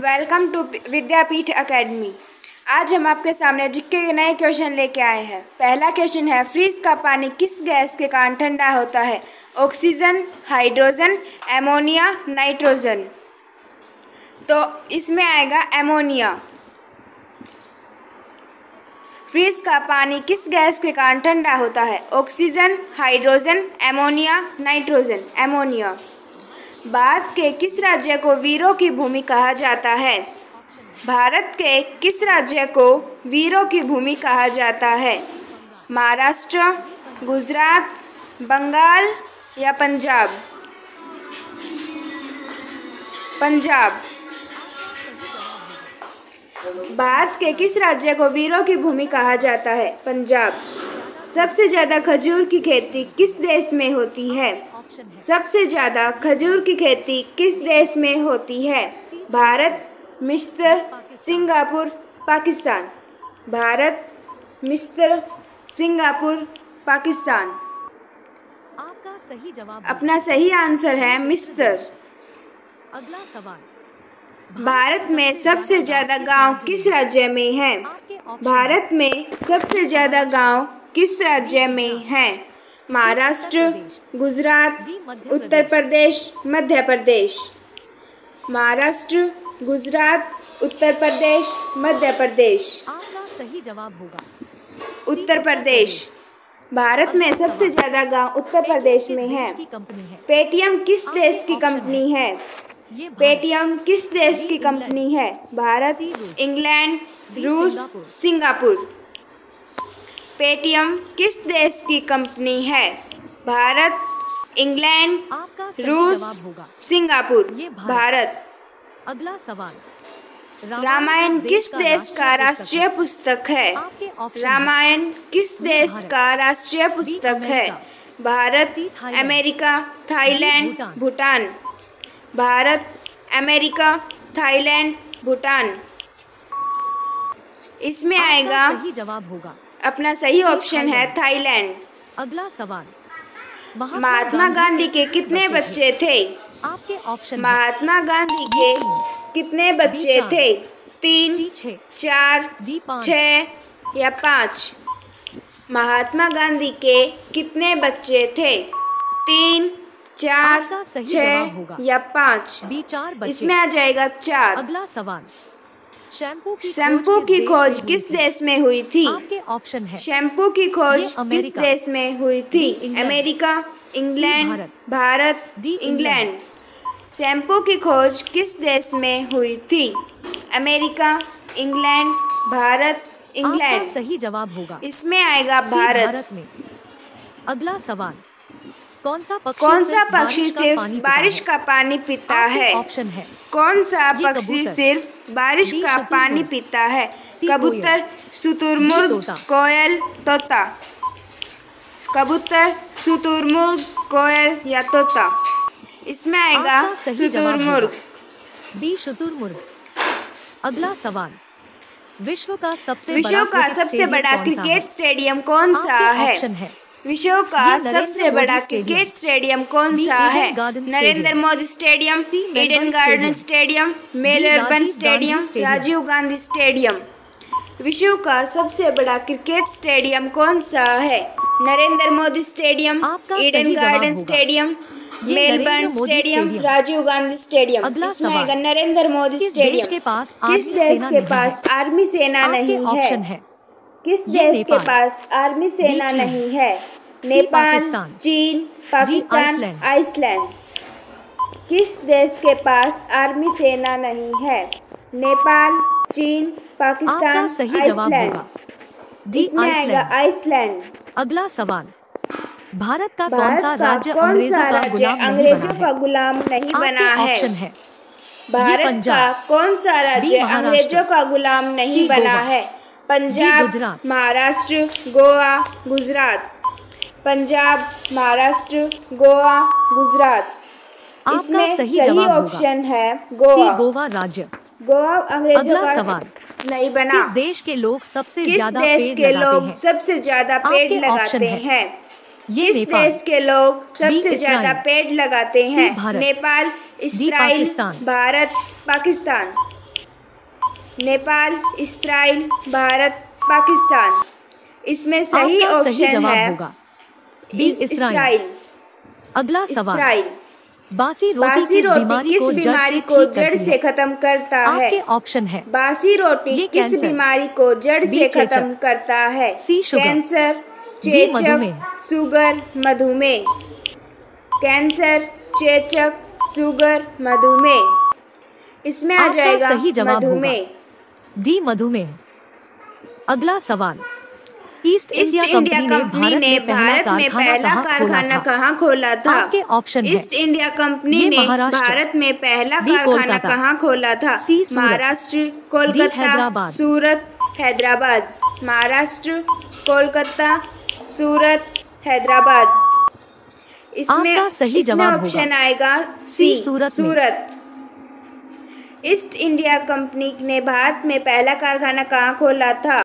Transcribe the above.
Welcome to Vidyapeeth academy आज हम आपके सामने जिक्के के नए क्वेश्चन लेके आए हैं। पहला क्वेश्चन है, फ्रीज का पानी किस गैस के कारण ठंडा होता है? Oxygen, hydrogen, ammonia, nitrogen. तो इसमें आएगा एमोनिया। फ्रीज का पानी किस गैस के कारण ठंडा होता है? Oxygen, hydrogen, ammonia, nitrogen. Ammonia. Bharat के किस राज्य को वीरों की भूमि कहा जाता है? भारत के किस राज्य को वीरों की भूमि कहा जाता है? महाराष्ट्र, गुजरात, बंगाल या पंजाब? पंजाब। भारत के किस राज्य को वीरों की भूमि कहा जाता है? पंजाब। सबसे ज़्यादा खजूर की खेती किस देश में होती है? सबसे ज़्यादा खजूर की खेती किस देश में होती है? भारत मिस्र सिंगापुर पाकिस्तान। भारत मिस्र सिंगापुर पाकिस्तान। आपका सही जवाब अपना सही आंसर है मिस्र। अगला सवाल। भारत में सबसे ज़्यादा गाँव किस राज्य में है? भारत में सबसे ज़्यादा गाँव किस राज्य में हैं? महाराष्ट्र, गुजरात, उत्तर प्रदेश, मध्य प्रदेश। महाराष्ट्र, गुजरात, उत्तर प्रदेश, मध्य प्रदेश। सही जवाब होगा उत्तर प्रदेश। भारत में सबसे ज़्यादा गाँव उत्तर प्रदेश में है। पेटीएम किस देश की कंपनी है? पेटीएम किस देश की कंपनी है? भारत, इंग्लैंड, रूस, सिंगापुर। पेटीएम किस देश की कंपनी है? भारत इंग्लैंड रूस सिंगापुर। भारत। अगला सवाल। रामायण किस देश का राष्ट्रीय पुस्तक है? रामायण किस देश का राष्ट्रीय पुस्तक है? Bharat America Thailand. Bhutan. Bharat America Thailand Bhutan. इसमें आएगा सही जवाब होगा। अपना सही ऑप्शन है थाईलैंड। अगला सवाल। महात्मा गांधी के कितने बच्चे थे? आपके ऑप्शन महात्मा गांधी के कितने बच्चे। थे? तीन चार छ या पाँच? महात्मा गांधी के कितने बच्चे थे? तीन चार। छ या पाँच? इसमें आ जाएगा चार। अगला सवाल। शैम्पू की खोज किस देश में हुई थी? आपके ऑप्शन है। शैम्पू की खोज किस देश में हुई थी? America England Bharat. England. Shampoo की खोज किस देश में हुई थी? America England Bharat England. सही जवाब होगा। इसमें आएगा भारत। भारत में। अगला सवाल। कौन सा पक्षी कौन सा पक्षी सिर्फ़ बारिश का पानी पीता है। ऑप्शन है। कौन सा पक्षी सिर्फ़ बारिश का पानी पीता है। कबूतर शुतुरमुर्ग कोयल तोता। कबूतर शुतुरमुर्ग कोयल या तोता। इसमें आएगा शुतुरमुर्ग बी शुतुरमुर्ग अगला सवाल। विश्व का सबसे विश्व का सबसे बड़ा क्रिकेट स्टेडियम कौन सा है? ऑप्शन है। विश्व का सबसे बड़ा क्रिकेट स्टेडियम कौन सा है? Narendra Modi stadium Eden Garden stadium. Melbourne stadium. Rajiv Gandhi stadium. विश्व का सबसे बड़ा क्रिकेट स्टेडियम कौन सा है? Narendra Modi stadium Eden Garden stadium Melbourne stadium. Rajiv Gandhi stadium. इसमें आएगा? नरेंद्र मोदी स्टेडियम। के पास किस देश के पास आर्मी सेना नहीं है? किस देश के पास आर्मी सेना नहीं है? नेपाल चीन पाकिस्तान आइसलैंड। किस देश के पास आर्मी सेना नहीं है? नेपाल चीन पाकिस्तान सही जवाब होगा। D Iceland. आइसलैंड। अगला सवाल। भारत का कौन सा राज्य अंग्रेज़ों का गुलाम अंग्रेज़ों का गुलाम नहीं बना है? ऑप्शन है। भारत का कौन सा राज्य अंग्रेज़ों का गुलाम नहीं बना है? पंजाब महाराष्ट्र गोवा गुजरात। पंजाब महाराष्ट्र गोवा गुजरात। आपका इसमें सही जवाब ऑप्शन है सी गोवा गोवा राज्य। गोवा अंग्रेज़ों अगला का सवाल। नहीं बना। किस देश के लोग सबसे किस ज़्यादा देश के लोग सबसे ज़्यादा पेड़ लगाते हैं। ये किस देश के लोग सबसे ज़्यादा पेड़ लगाते हैं? नेपाल इसराइल भारत पाकिस्तान। नेपाल इसराइल भारत पाकिस्तान। इसमें सही ऑप्शन है होगा। B Israel. अगला सवाल। बासी रोटी बासी किस बीमारी किस को जड़ बीमारी को जड़ से खत्म करता है? आपके ऑप्शन है। बासी रोटी किस बीमारी को जड़ से खत्म करता है? सी कैंसर चेचक सुगर मधुमेह। कैंसर चेचक सुगर मधुमेह। इसमें आ जाएगा सही जवाब मधुमेह। डी मधुमेह। अगला सवाल। ईस्ट इंडिया कंपनी ने भारत ने में भारत में पहला कारखाना कहाँ खोला था? आपके ऑप्शन ईस्ट इंडिया कंपनी ने भारत में पहला कारखाना कहाँ खोला था? महाराष्ट्र कोलकाता सूरत हैदराबाद। महाराष्ट्र कोलकाता सूरत हैदराबाद। इसमें सही जवाब ऑप्शन आएगा C, C Surat Surat. East India Company ने भारत में पहला कारखाना कहाँ खोला था?